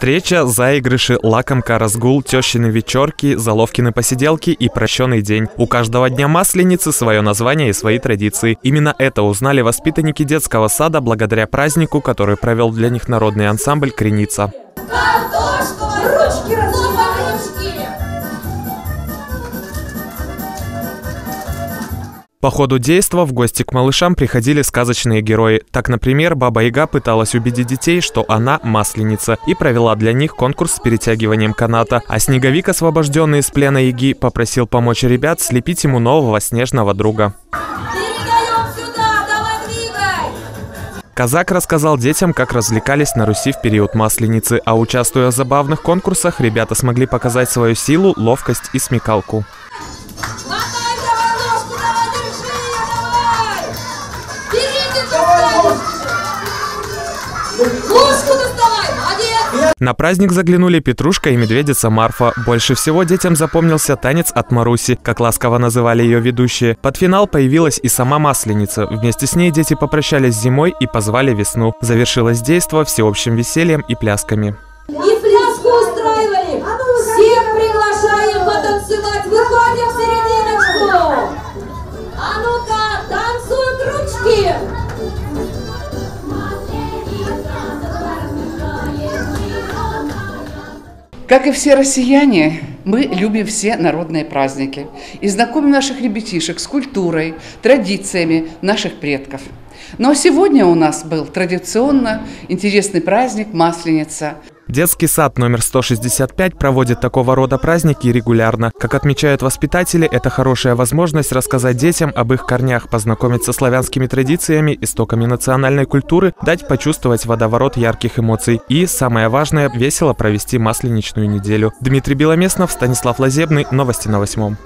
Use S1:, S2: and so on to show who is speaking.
S1: Встреча, заигрыши, лакомка, разгул, тещины вечерки, заловкины посиделки и прощенный день. У каждого дня Масленицы свое название и свои традиции. Именно это узнали воспитанники детского сада благодаря празднику, который провел для них народный ансамбль «Креница». По ходу действа в гости к малышам приходили сказочные герои. Так, например, Баба Яга пыталась убедить детей, что она масленица, и провела для них конкурс с перетягиванием каната. А Снеговик, освобожденный из плена Яги, попросил помочь ребят слепить ему нового снежного друга. Казак рассказал детям, как развлекались на Руси в период Масленицы, а участвуя в забавных конкурсах, ребята смогли показать свою силу, ловкость и смекалку. На праздник заглянули Петрушка и медведица Марфа. Больше всего детям запомнился танец от Маруси, как ласково называли ее ведущие. Под финал появилась и сама Масленица. Вместе с ней дети попрощались с зимой и позвали весну. Завершилось действо всеобщим весельем и плясками.
S2: Как и все россияне, мы любим все народные праздники и знакомим наших ребятишек с культурой, традициями наших предков. Но сегодня у нас был традиционно интересный праздник Масленица.
S1: Детский сад номер 165 проводит такого рода праздники регулярно. Как отмечают воспитатели, это хорошая возможность рассказать детям об их корнях, познакомиться с славянскими традициями, истоками национальной культуры, дать почувствовать водоворот ярких эмоций и, самое важное, весело провести масленичную неделю. Дмитрий Беломеснов, Станислав Лазебный, Новости на восьмом.